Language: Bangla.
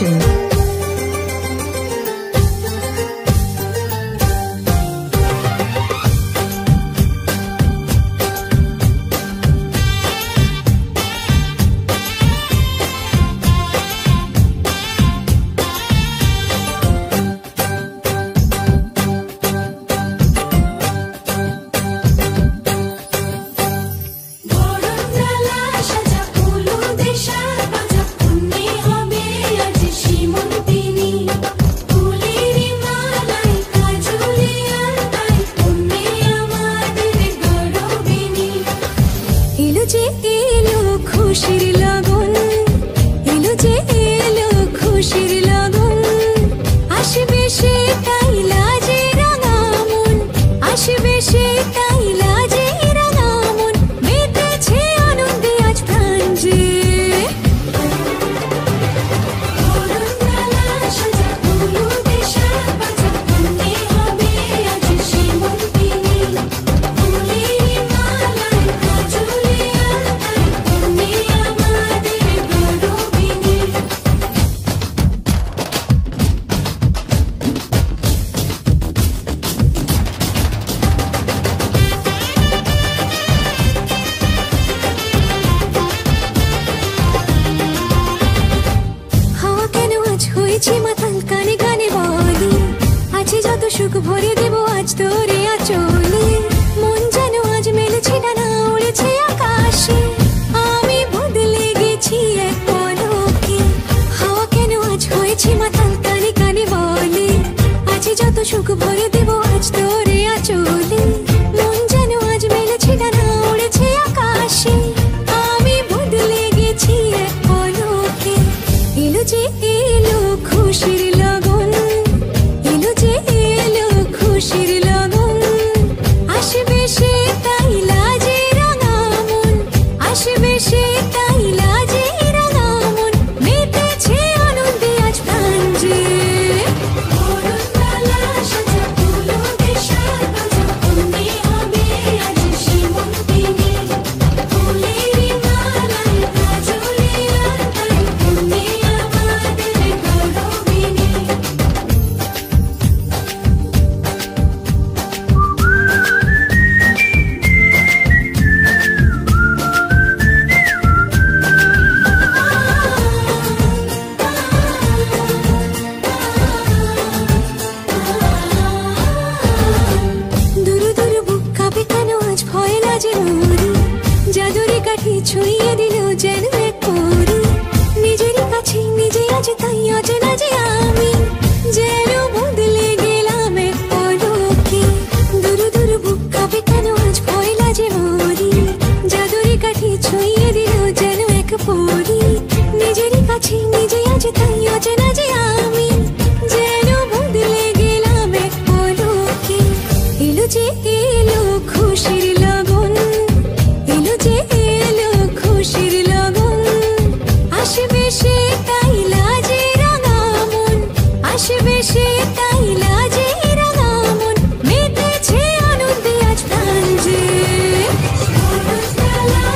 production. বরণডালা খুশির সুখ ভরে দেব আজ তোরে আচলে সেটা নিজেরই কাছে নিজে আজ তাই অচেনা